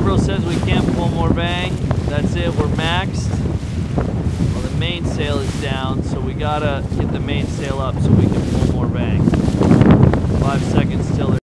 Gabriel says we can't pull more vang. That's it, we're maxed. Well, the mainsail is down, so we gotta get the mainsail up so we can pull more vang. Five seconds till